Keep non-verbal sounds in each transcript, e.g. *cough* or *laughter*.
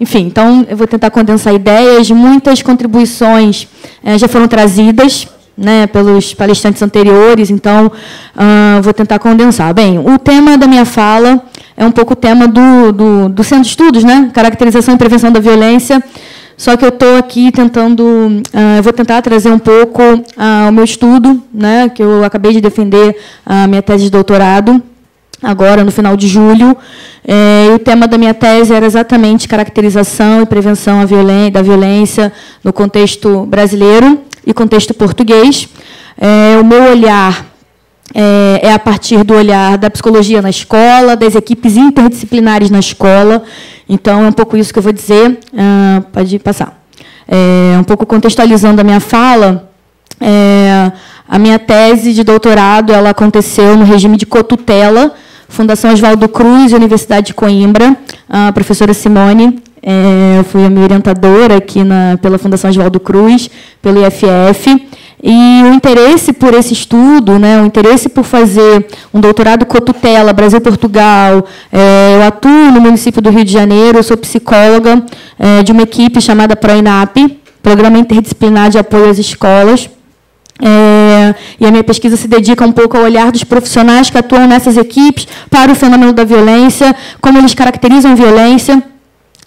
enfim, então eu vou tentar condensar ideias. Muitas contribuições é, já foram trazidas né, pelos palestrantes anteriores, então uh, vou tentar condensar. Bem, o tema da minha fala é um pouco o tema do, do, do Centro de Estudos, né, Caracterização e Prevenção da Violência, só que eu estou aqui tentando, eu vou tentar trazer um pouco uh, o meu estudo, né, que eu acabei de defender a minha tese de doutorado, agora no final de julho. É, o tema da minha tese era exatamente caracterização e prevenção da violência no contexto brasileiro e contexto português. É, o meu olhar é, é, a partir do olhar da psicologia na escola, das equipes interdisciplinares na escola. Então, é um pouco isso que eu vou dizer. Ah, pode passar. É, um pouco contextualizando a minha fala, é, a minha tese de doutorado ela aconteceu no regime de cotutela, Fundação Oswaldo Cruz Universidade de Coimbra. A professora Simone é, eu fui a minha orientadora aqui na, pela Fundação Oswaldo Cruz, pelo IFF. E o interesse por esse estudo, né, o interesse por fazer um doutorado cotutela, Brasil-Portugal, é, eu atuo no município do Rio de Janeiro, eu sou psicóloga é, de uma equipe chamada PROINAP, Programa Interdisciplinar de Apoio às Escolas, é, e a minha pesquisa se dedica um pouco ao olhar dos profissionais que atuam nessas equipes para o fenômeno da violência, como eles caracterizam a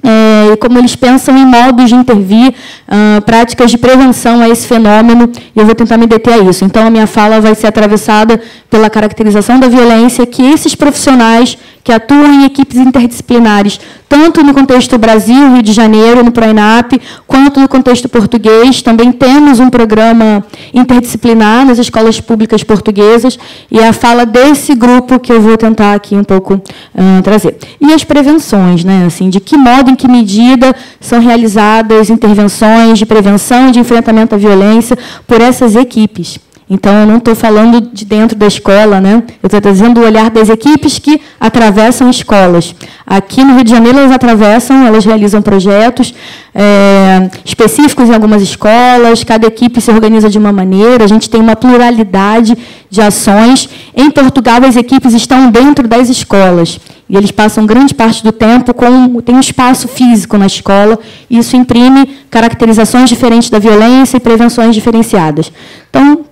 é, e como eles pensam em modos de intervir, uh, práticas de prevenção a esse fenômeno, e eu vou tentar me deter a isso. Então, a minha fala vai ser atravessada pela caracterização da violência que esses profissionais que atuam em equipes interdisciplinares, tanto no contexto Brasil, Rio de Janeiro, no PROINAP, quanto no contexto português. Também temos um programa interdisciplinar nas escolas públicas portuguesas, e é a fala desse grupo que eu vou tentar aqui um pouco uh, trazer. E as prevenções, né? assim, de que modo, em que medida são realizadas intervenções de prevenção e de enfrentamento à violência por essas equipes. Então, eu não estou falando de dentro da escola, né? eu estou trazendo o olhar das equipes que atravessam escolas. Aqui no Rio de Janeiro, elas atravessam, elas realizam projetos é, específicos em algumas escolas, cada equipe se organiza de uma maneira, a gente tem uma pluralidade de ações. Em Portugal, as equipes estão dentro das escolas. E eles passam grande parte do tempo com tem um espaço físico na escola, e isso imprime caracterizações diferentes da violência e prevenções diferenciadas. Então,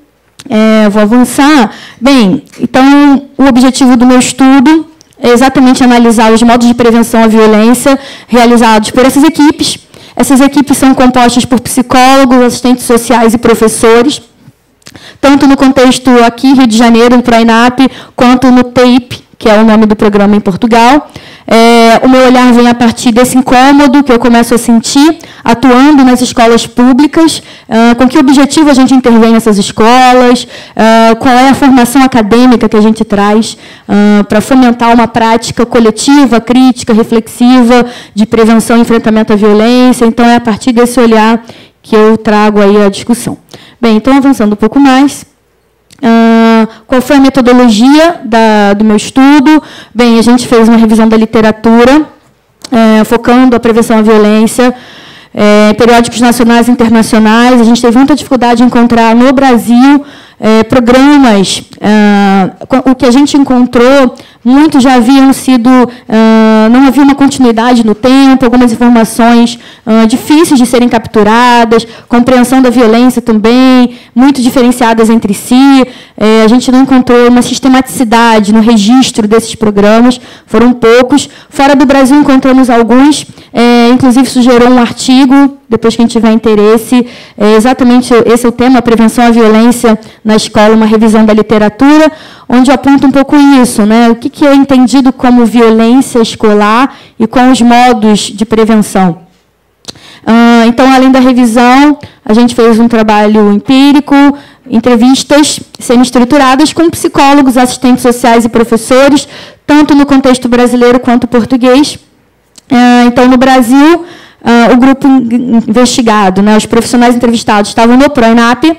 é, vou avançar. Bem, então, o objetivo do meu estudo é exatamente analisar os modos de prevenção à violência realizados por essas equipes. Essas equipes são compostas por psicólogos, assistentes sociais e professores, tanto no contexto aqui, Rio de Janeiro, no PROINAP, quanto no TEIP, que é o nome do programa em Portugal. É, o meu olhar vem a partir desse incômodo que eu começo a sentir atuando nas escolas públicas, uh, com que objetivo a gente intervém nessas escolas, uh, qual é a formação acadêmica que a gente traz uh, para fomentar uma prática coletiva, crítica, reflexiva, de prevenção e enfrentamento à violência. Então, é a partir desse olhar que eu trago aí a discussão. Bem, então, avançando um pouco mais. Qual foi a metodologia da, do meu estudo? Bem, a gente fez uma revisão da literatura, uh, focando a prevenção à violência, uh, periódicos nacionais e internacionais. A gente teve muita dificuldade em encontrar no Brasil é, programas, ah, o que a gente encontrou, muitos já haviam sido, ah, não havia uma continuidade no tempo, algumas informações ah, difíceis de serem capturadas, compreensão da violência também, muito diferenciadas entre si. É, a gente não encontrou uma sistematicidade no registro desses programas, foram poucos. Fora do Brasil encontramos alguns, é, inclusive sugerou um artigo depois quem tiver interesse, é exatamente esse é o tema, a prevenção à violência na escola, uma revisão da literatura, onde aponta um pouco isso, né? o que é entendido como violência escolar e com os modos de prevenção. Ah, então, além da revisão, a gente fez um trabalho empírico, entrevistas semi-estruturadas com psicólogos, assistentes sociais e professores, tanto no contexto brasileiro quanto português. Ah, então, no Brasil, uh, o grupo investigado, né, os profissionais entrevistados estavam no PROINAP,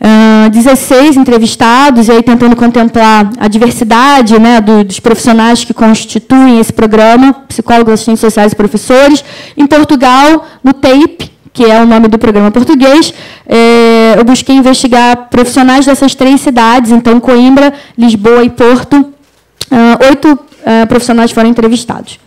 uh, 16 entrevistados, e aí tentando contemplar a diversidade né, do, dos profissionais que constituem esse programa, psicólogos, assistentes sociais e professores. Em Portugal, no TAPE, que é o nome do programa português, é, eu busquei investigar profissionais dessas três cidades, então Coimbra, Lisboa e Porto. Uh, oito uh, profissionais foram entrevistados.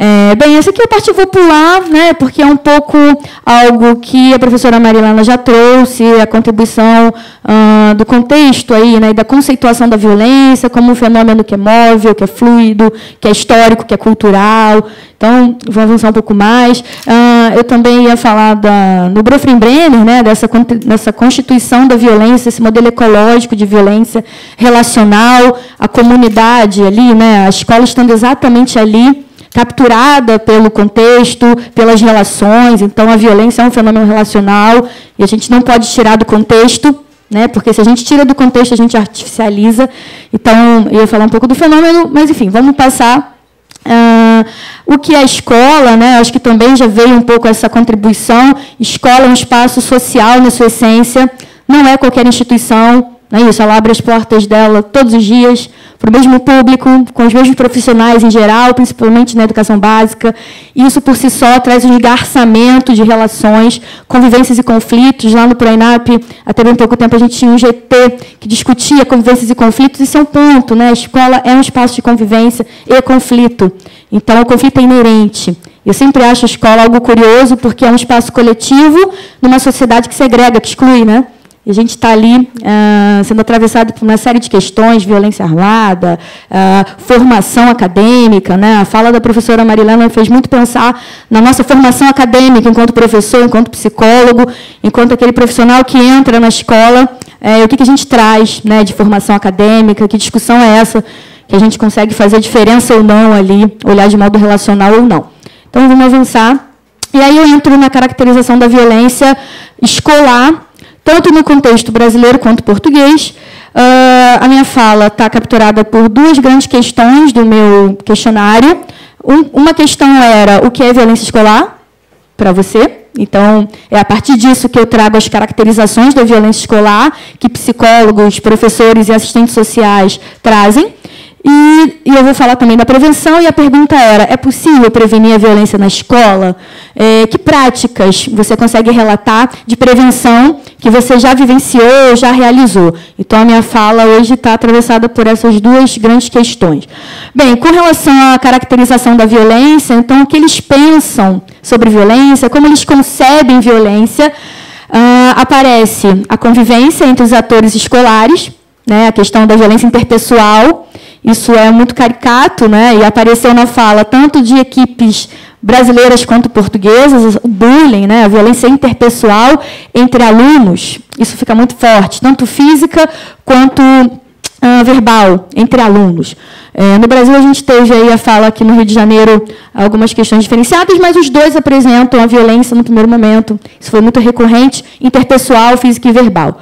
É, bem, essa aqui é a parte vou pular, né, porque é um pouco algo que a professora Marilana já trouxe, a contribuição uh, do contexto aí, né, da conceituação da violência como um fenômeno que é móvel, que é fluido, que é histórico, que é cultural. Então, vou avançar um pouco mais. Uh, eu também ia falar da, no Brofenbrenner, né, dessa, dessa constituição da violência, esse modelo ecológico de violência relacional, a comunidade ali, né, a escola estando exatamente ali, capturada pelo contexto, pelas relações. Então, a violência é um fenômeno relacional e a gente não pode tirar do contexto, né? porque se a gente tira do contexto, a gente artificializa. Então, eu ia falar um pouco do fenômeno, mas, enfim, vamos passar. Uh, o que é a escola, né? acho que também já veio um pouco essa contribuição. Escola é um espaço social na sua essência, não é qualquer instituição, não é isso, ela abre as portas dela todos os dias para o mesmo público, com os mesmos profissionais em geral, principalmente na educação básica. Isso, por si só, traz um esgarçamento de relações, convivências e conflitos. Lá no ProENAP, até bem pouco tempo, a gente tinha um GT que discutia convivências e conflitos. Isso é um ponto. Né? A escola é um espaço de convivência e conflito. Então, o conflito é inerente. Eu sempre acho a escola algo curioso, porque é um espaço coletivo numa sociedade que segrega, que exclui. Né? E a gente está ali uh, sendo atravessado por uma série de questões, violência armada, uh, formação acadêmica. Né? A fala da professora Marilena fez muito pensar na nossa formação acadêmica, enquanto professor, enquanto psicólogo, enquanto aquele profissional que entra na escola, é, o que, que a gente traz né, de formação acadêmica, que discussão é essa, que a gente consegue fazer diferença ou não ali, olhar de modo relacional ou não. Então, vamos avançar. E aí eu entro na caracterização da violência escolar, tanto no contexto brasileiro quanto português. Uh, a minha fala está capturada por duas grandes questões do meu questionário. Um, uma questão era o que é violência escolar para você. Então, é a partir disso que eu trago as caracterizações da violência escolar que psicólogos, professores e assistentes sociais trazem. E, e, eu vou falar também da prevenção, e a pergunta era: é possível prevenir a violência na escola? É, que práticas você consegue relatar de prevenção que você já vivenciou, já realizou? Então, a minha fala hoje está atravessada por essas duas grandes questões. Bem, com relação à caracterização da violência, então, o que eles pensam sobre violência, como eles concebem violência, uh, aparece a convivência entre os atores escolares, né, a questão da violência interpessoal isso é muito caricato, né? E apareceu na fala tanto de equipes brasileiras quanto portuguesas, o bullying, né, a violência interpessoal entre alunos, isso fica muito forte, tanto física quanto uh, verbal entre alunos. É, no Brasil a gente teve aí a fala aqui no Rio de Janeiro algumas questões diferenciadas, mas os dois apresentam a violência no primeiro momento. Isso foi muito recorrente, interpessoal, física e verbal.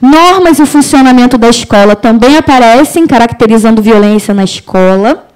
Normas e funcionamento da escola também aparecem, caracterizando violência na escola.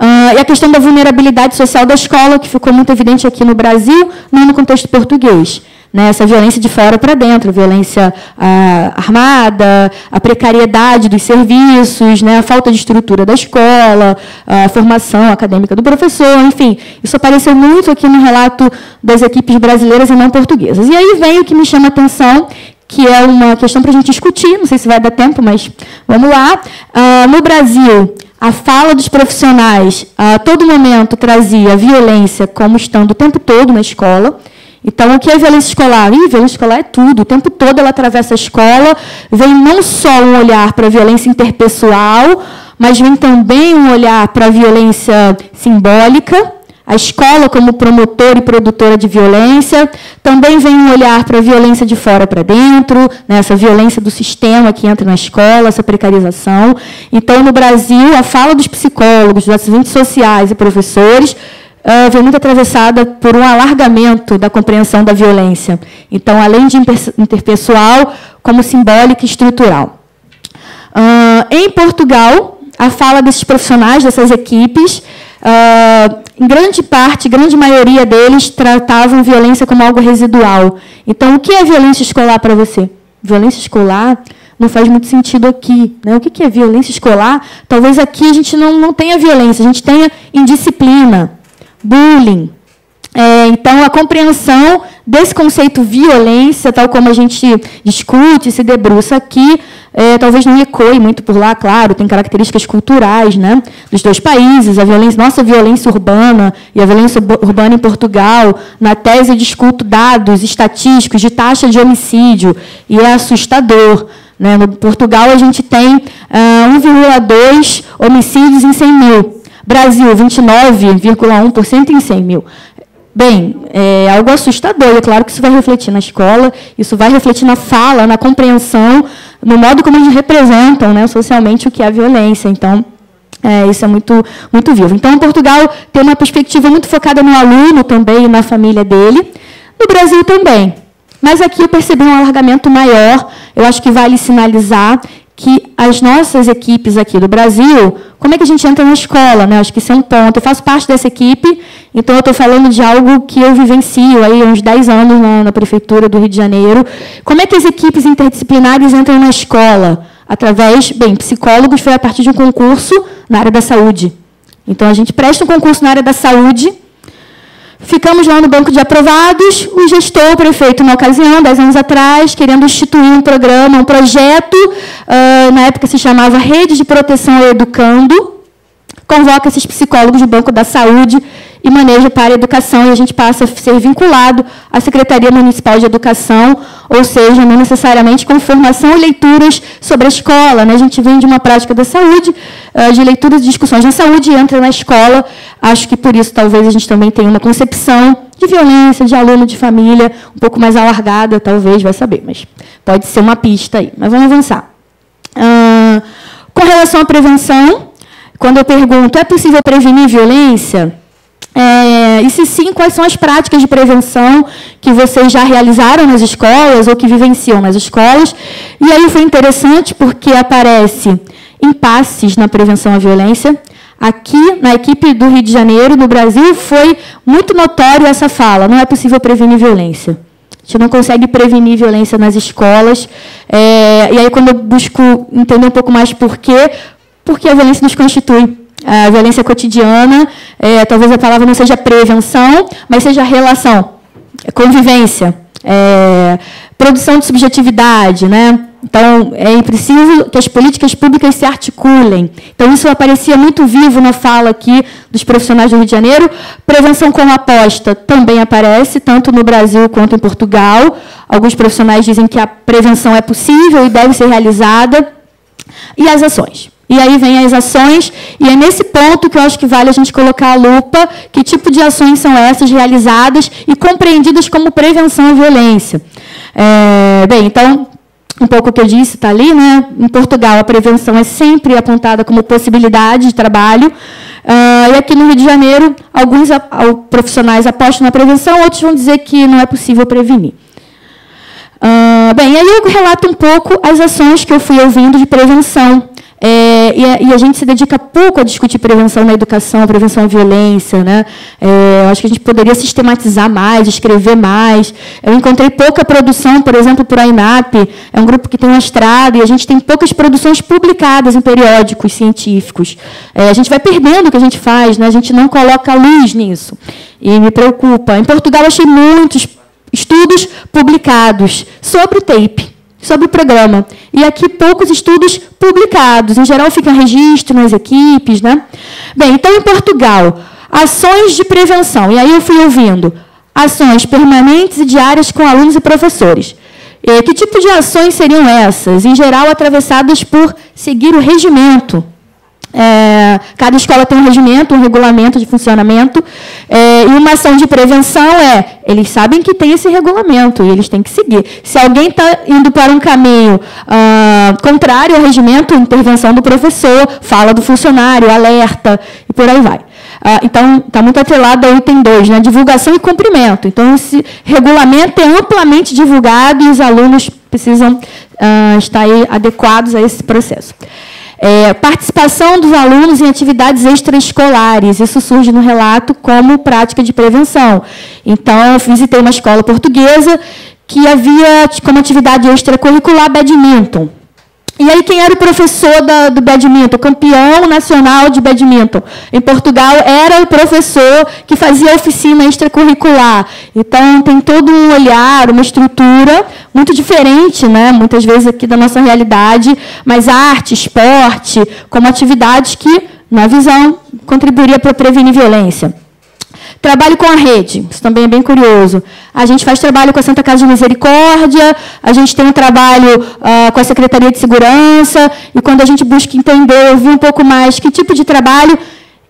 Uh, e a questão da vulnerabilidade social da escola, que ficou muito evidente aqui no Brasil, não no contexto português. Né? Essa violência de fora para dentro, violência uh, armada, a precariedade dos serviços, né? a falta de estrutura da escola, a formação acadêmica do professor, enfim. Isso apareceu muito aqui no relato das equipes brasileiras e não portuguesas. E aí vem o que me chama a atenção, que é uma questão para a gente discutir, não sei se vai dar tempo, mas vamos lá. Uh, no Brasil, a fala dos profissionais a todo momento trazia violência como estando o tempo todo na escola. Então, o que é violência escolar? Ih, violência escolar é tudo. O tempo todo ela atravessa a escola, vem não só um olhar para a violência interpessoal, mas vem também um olhar para a violência simbólica, a escola como promotora e produtora de violência, também vem um olhar para a violência de fora para dentro, né, essa violência do sistema que entra na escola, essa precarização. Então, no Brasil, a fala dos psicólogos, dos assistentes sociais e professores uh, vem muito atravessada por um alargamento da compreensão da violência. Então, além de interpessoal, como simbólica e estrutural. Uh, em Portugal, a fala desses profissionais, dessas equipes, uh, em grande parte, grande maioria deles tratavam violência como algo residual. Então, o que é violência escolar para você? Violência escolar não faz muito sentido aqui. Né? O que é violência escolar? Talvez aqui a gente não, não tenha violência, a gente tenha indisciplina, bullying. É, então, a compreensão desse conceito violência, tal como a gente discute, se debruça aqui, é, talvez não ecoe muito por lá, claro, tem características culturais né, dos dois países, a violência, nossa violência urbana e a violência urbana em Portugal, na tese discuto dados estatísticos de taxa de homicídio, e é assustador. Né? No Portugal, a gente tem ah, 1,2 homicídios em 100 mil. Brasil, 29,1% em 100 mil. Bem, é algo assustador. É claro que isso vai refletir na escola, isso vai refletir na fala, na compreensão, no modo como eles representam né, socialmente o que é a violência. Então, é, isso é muito, muito vivo. Então, Portugal tem uma perspectiva muito focada no aluno também e na família dele. No Brasil também. Mas aqui eu percebi um alargamento maior. Eu acho que vale sinalizar que as nossas equipes aqui do Brasil, como é que a gente entra na escola? Né? Acho que isso é um ponto. Eu faço parte dessa equipe, então eu estou falando de algo que eu vivencio aí há uns 10 anos na, na, Prefeitura do Rio de Janeiro. Como é que as equipes interdisciplinares entram na escola? Através, bem, psicólogos foi a partir de um concurso na área da saúde. Então, a gente presta um concurso na área da saúde, Ficamos lá no banco de aprovados, o gestor, o prefeito, na ocasião, dez anos atrás, querendo instituir um programa, um projeto, na época se chamava Rede de Proteção Educando, convoca esses psicólogos do Banco da Saúde e manejo para a educação, e a gente passa a ser vinculado à Secretaria Municipal de Educação, ou seja, não necessariamente com formação e leituras sobre a escola. Né? A gente vem de uma prática da saúde, ah, de leituras e discussões na saúde, e entra na escola. Acho que por isso talvez a gente também tenha uma concepção de violência, de aluno, de família, um pouco mais alargada, talvez, vai saber, mas pode ser uma pista aí. Mas vamos avançar. Com relação à prevenção, quando eu pergunto, é possível prevenir violência? É, e se sim, quais são as práticas de prevenção que vocês já realizaram nas escolas ou que vivenciam nas escolas? E aí foi interessante porque aparece impasses na prevenção à violência. Aqui, na equipe do Rio de Janeiro, no Brasil, foi muito notório essa fala: não é possível prevenir violência. A gente não consegue prevenir violência nas escolas. É, e aí, quando eu busco entender um pouco mais por quê, porque a violência nos constitui a violência cotidiana, é, talvez a palavra não seja prevenção, mas seja relação, convivência, é, produção de subjetividade, né? Então, é preciso que as políticas públicas se articulem. Então, isso aparecia muito vivo na fala aqui dos profissionais do Rio de Janeiro. Prevenção como aposta também aparece, tanto no Brasil quanto em Portugal. Alguns profissionais dizem que a prevenção é possível e deve ser realizada. E as ações. E aí vem as ações, e é nesse ponto que eu acho que vale a gente colocar a lupa, que tipo de ações são essas realizadas e compreendidas como prevenção à violência. É, bem, então, um pouco o que eu disse está ali, né? Em Portugal, a prevenção é sempre apontada como possibilidade de trabalho. Uh, e aqui no Rio de Janeiro, alguns a, a, profissionais apostam na prevenção, outros vão dizer que não é possível prevenir. Uh, bem, aí eu relato um pouco as ações que eu fui ouvindo de prevenção é, e, a, e, a, gente se dedica pouco a discutir prevenção na educação, prevenção à violência. Né? É, acho que a gente poderia sistematizar mais, escrever mais. Eu encontrei pouca produção, por exemplo, por a INAP, é um grupo que tem uma estrada, e a gente tem poucas produções publicadas em periódicos científicos. É, a gente vai perdendo o que a gente faz, né? a gente não coloca luz nisso. E me preocupa. Em Portugal, achei muitos estudos publicados sobre o TAPE sobre o programa. E aqui poucos estudos publicados. Em geral, fica registro nas equipes. Né? Bem, então, em Portugal, ações de prevenção. E aí eu fui ouvindo ações permanentes e diárias com alunos e professores. E que tipo de ações seriam essas? Em geral, atravessadas por seguir o regimento é, cada escola tem um regimento, um regulamento de funcionamento, é, e uma ação de prevenção é, eles sabem que tem esse regulamento e eles têm que seguir. Se alguém está indo para um caminho ah, contrário ao regimento, intervenção do professor, fala do funcionário, alerta, e por aí vai. Ah, então, está muito atrelado ao item 2, né, divulgação e cumprimento. Então, esse regulamento é amplamente divulgado e os alunos precisam ah, estar adequados a esse processo. É, participação dos alunos em atividades extraescolares. Isso surge no relato como prática de prevenção. Então, eu visitei uma escola portuguesa que havia como atividade extracurricular badminton. E aí, quem era o professor da, do badminton? Campeão nacional de badminton. Em Portugal, era o professor que fazia oficina extracurricular. Então, tem todo um olhar, uma estrutura muito diferente, né? muitas vezes aqui da nossa realidade, mas arte, esporte, como atividades que, na visão, contribuiria para prevenir violência. Trabalho com a rede, isso também é bem curioso. A gente faz trabalho com a Santa Casa de Misericórdia, a gente tem um trabalho uh, com a Secretaria de Segurança, e quando a gente busca entender, ouvir um pouco mais que tipo de trabalho,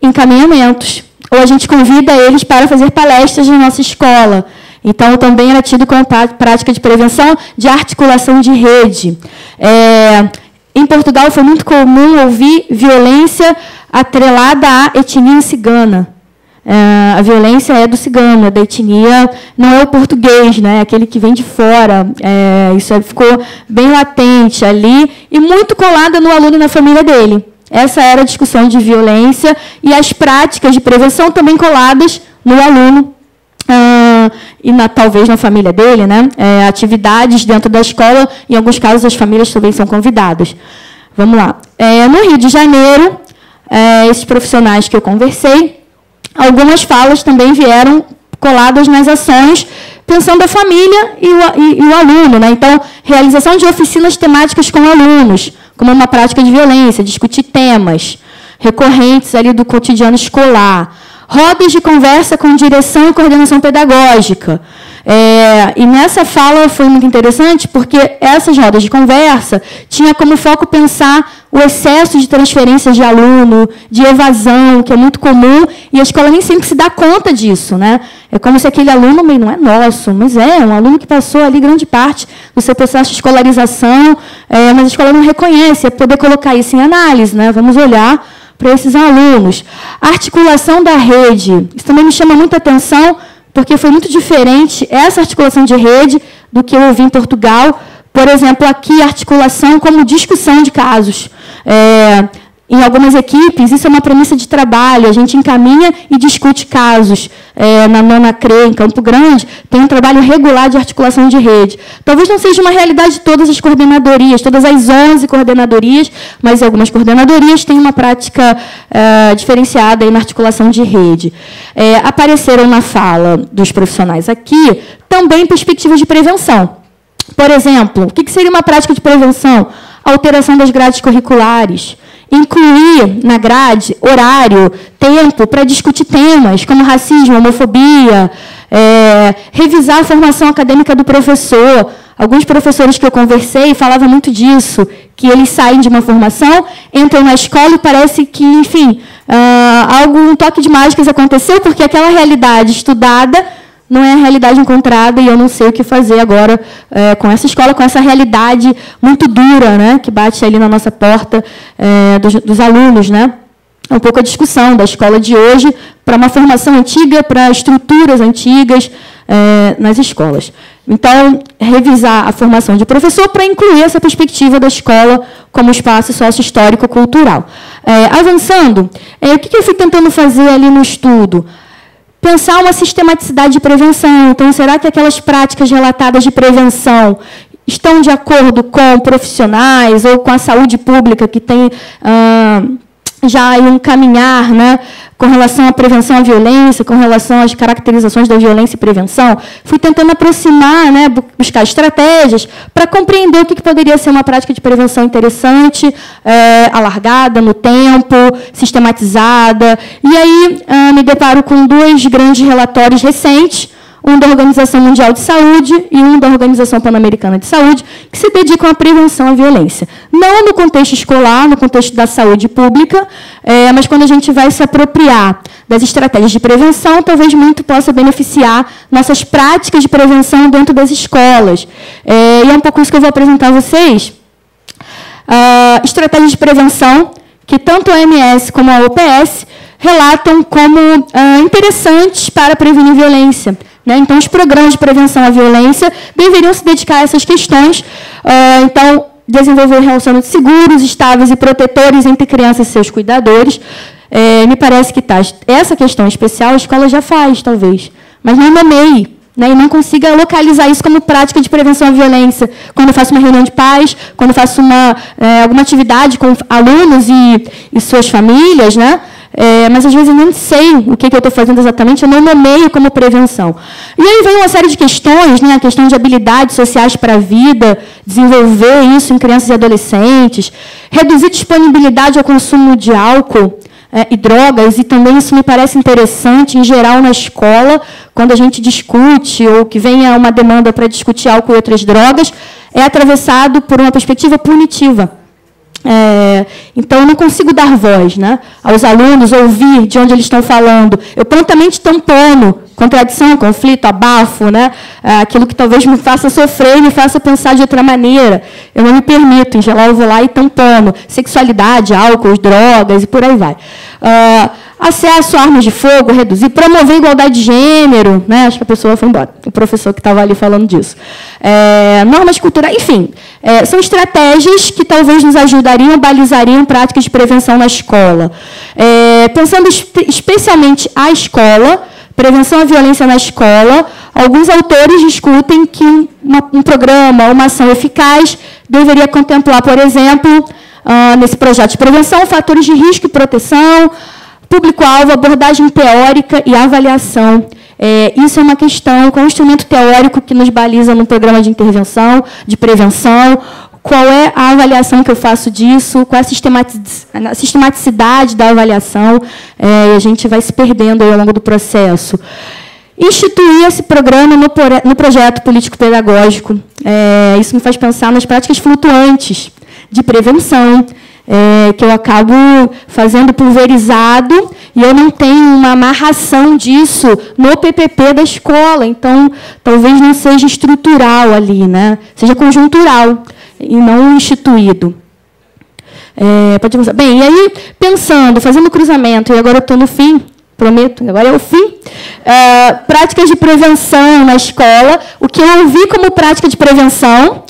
encaminhamentos. Ou a gente convida eles para fazer palestras na nossa escola. Então, também era tido como prática de prevenção de articulação de rede. É, em Portugal, foi muito comum ouvir violência atrelada à etnia cigana. É, a violência é do cigano, é da etnia, não é o português, né? É aquele que vem de fora. É, isso ficou bem latente ali e muito colada no aluno e na família dele. Essa era a discussão de violência e as práticas de prevenção também coladas no aluno ah, e na, talvez na família dele, né? É, atividades dentro da escola, em alguns casos as famílias também são convidadas. Vamos lá. É, no Rio de Janeiro, é, esses profissionais que eu conversei Algumas falas também vieram coladas nas ações, pensando a família e o, e, e o aluno. Né? Então, realização de oficinas temáticas com alunos, como uma prática de violência, discutir temas recorrentes ali do cotidiano escolar, rodas de conversa com direção e coordenação pedagógica. É, e nessa fala foi muito interessante, porque essas rodas de conversa tinha como foco pensar o excesso de transferências de aluno, de evasão, que é muito comum, e a escola nem sempre se dá conta disso. Né? É como se aquele aluno não é nosso, mas é um aluno que passou ali grande parte do seu processo de escolarização, é, mas a escola não reconhece, é poder colocar isso em análise. Né? Vamos olhar para esses alunos. A articulação da rede, isso também me chama muita atenção, porque foi muito diferente essa articulação de rede do que eu ouvi em Portugal. Por exemplo, aqui, articulação como discussão de casos. É, em algumas equipes, isso é uma premissa de trabalho, a gente encaminha e discute casos. É, na Nona CRE, em Campo Grande, tem um trabalho regular de articulação de rede. Talvez não seja uma realidade de todas as coordenadorias, todas as 11 coordenadorias, mas algumas coordenadorias têm uma prática é, diferenciada na articulação de rede. É, apareceram na fala dos profissionais aqui também perspectivas de prevenção. Por exemplo, o que seria uma prática de prevenção? Alteração das grades curriculares incluir na grade horário, tempo para discutir temas como racismo, homofobia, é, revisar a formação acadêmica do professor. Alguns professores que eu conversei falavam muito disso, que eles saem de uma formação, entram na escola e parece que, enfim, uh, algo, um toque de mágicas aconteceu, porque aquela realidade estudada não é a realidade encontrada e eu não sei o que fazer agora é, com essa escola, com essa realidade muito dura, né, que bate ali na nossa porta é, dos, dos, alunos, né? É um pouco a discussão da escola de hoje para uma formação antiga, para estruturas antigas é, nas escolas. Então, revisar a formação de professor para incluir essa perspectiva da escola como espaço sócio-histórico-cultural. É, avançando, é, o que eu fui tentando fazer ali no estudo? Pensar uma sistematicidade de prevenção. Então, será que aquelas práticas relatadas de prevenção estão de acordo com profissionais ou com a saúde pública que tem ah, já um caminhar né, com relação à prevenção à violência, com relação às caracterizações da violência e prevenção, fui tentando aproximar, né, buscar estratégias para compreender o que, que, poderia ser uma prática de prevenção interessante, é, alargada no tempo, sistematizada. E aí ah, me deparo com dois grandes relatórios recentes, um da Organização Mundial de Saúde e um da Organização Pan-Americana de Saúde, que se dedicam à prevenção à violência. Não no contexto escolar, no contexto da saúde pública, é, mas quando a gente vai se apropriar das estratégias de prevenção, talvez muito possa beneficiar nossas práticas de prevenção dentro das escolas. É, e é um pouco isso que eu vou apresentar a vocês. Uh, estratégias de prevenção que tanto a OMS como a OPS relatam como uh, interessantes para prevenir violência. Né? Então, os programas de prevenção à violência deveriam se dedicar a essas questões. Uh, então, desenvolver relacionamentos seguros, estáveis e protetores entre crianças e seus cuidadores. É, me parece que tá, essa questão especial a escola já faz, talvez, mas não nomeie né, e não consiga localizar isso como prática de prevenção à violência. Quando eu faço uma reunião de pais, quando eu faço uma, é, alguma atividade com alunos e, e suas famílias, né, é, mas às vezes eu não sei o que, que eu estou fazendo exatamente, eu não nomeio como prevenção. E aí vem uma série de questões, né, a questão de habilidades sociais para a vida, desenvolver isso em crianças e adolescentes, reduzir disponibilidade ao consumo de álcool é, e drogas, e também isso me parece interessante, em geral, na escola, quando a gente discute, ou que venha uma demanda para discutir álcool e outras drogas, é atravessado por uma perspectiva punitiva. É, então, eu não consigo dar voz né, aos alunos, ouvir de onde eles estão falando. Eu prontamente tampono contradição, conflito, abafo, né, aquilo que talvez me faça sofrer e me faça pensar de outra maneira. Eu não me permito, em geral, eu vou lá e tampono. Sexualidade, álcool, drogas e por aí vai. Uh, acesso a armas de fogo, reduzir, promover igualdade de gênero, né? acho que a pessoa foi embora, o professor que estava ali falando disso. É, normas culturais, enfim, é, são estratégias que talvez nos ajudariam, balizariam práticas de prevenção na escola. É, pensando espe especialmente a escola, prevenção à violência na escola, alguns autores discutem que uma, um programa, uma ação eficaz deveria contemplar, por exemplo, Uh, nesse projeto de prevenção, fatores de risco e proteção, Público-alvo, abordagem teórica e avaliação. É, isso é uma questão, qual é o instrumento teórico que nos baliza no programa de intervenção, de prevenção, qual é a avaliação que eu faço disso, qual é a sistematicidade da avaliação, é, e a gente vai se perdendo ao longo do processo. Instituir esse programa no, no projeto político-pedagógico. É, isso me faz pensar nas práticas flutuantes de prevenção, é, que eu acabo fazendo pulverizado e eu não tenho uma amarração disso no PPP da escola. Então, talvez não seja estrutural ali, né? seja conjuntural e não instituído. É, pode pensar. Bem, e aí, pensando, fazendo cruzamento, e agora eu estou no fim, prometo, agora é o fim. É, práticas de prevenção na escola. O que eu ouvi como prática de prevenção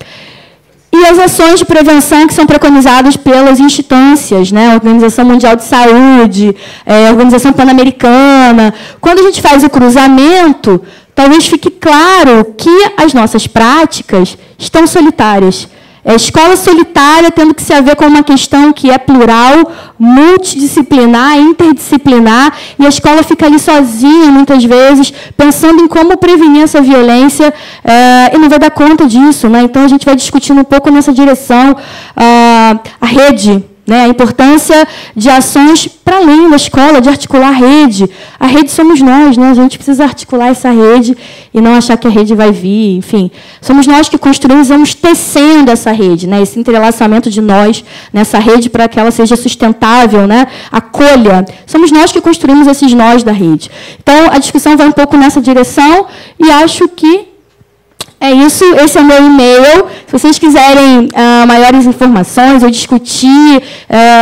e as ações de prevenção que são preconizadas pelas instâncias, né? a Organização Mundial de Saúde, é, Organização Pan-Americana. Quando a gente faz o cruzamento, talvez fique claro que as nossas práticas estão solitárias. É escola solitária tendo que se haver com uma questão que é plural, multidisciplinar, interdisciplinar, e a escola fica ali sozinha, muitas vezes, pensando em como prevenir essa violência, é, e não vai dar conta disso. Né? Então, a gente vai discutindo um pouco nessa direção. Ah, a rede né? A importância de ações para além da escola, de articular a rede. A rede somos nós, né? a gente precisa articular essa rede e não achar que a rede vai vir. Enfim, somos nós que construímos, vamos tecendo essa rede, né? esse entrelaçamento de nós nessa rede para que ela seja sustentável, né? acolha. Somos nós que construímos esses nós da rede. Então, a discussão vai um pouco nessa direção e acho que é isso, esse é o meu e-mail. Se vocês quiserem uh, maiores informações ou discutir,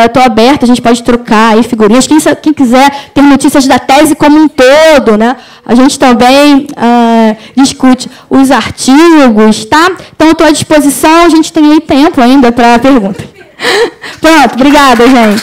estou uh, aberta, a gente pode trocar aí figurinhas. Quem, quem, quiser ter notícias da tese como um todo, né? a gente também uh, discute os artigos, tá? Então, estou à disposição, a gente tem aí tempo ainda para pergunta. *laughs* Pronto, obrigada, gente.